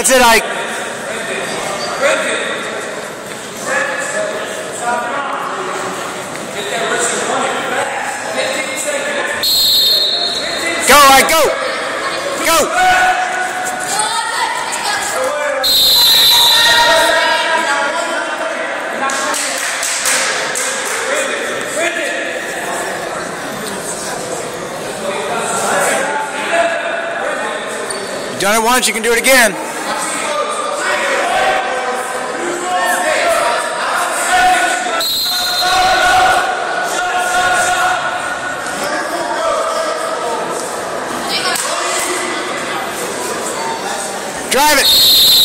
That's it, Ike. Go, Ike, go! Go! You've done it once, you can do it again. Drive it.